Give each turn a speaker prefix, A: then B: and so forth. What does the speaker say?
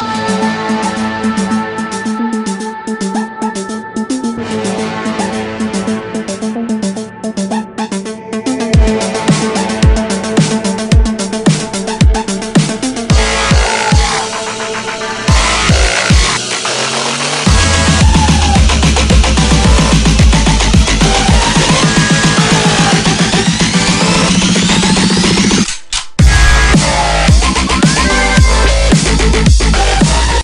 A: Música